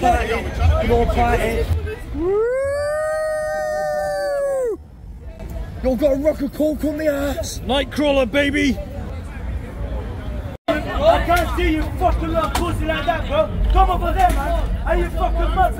your party. You've got a rock a cork on the ass. Nightcrawler, baby. I can't see you fucking love pussy like that, bro. Come over there, man. Are you fucking nuts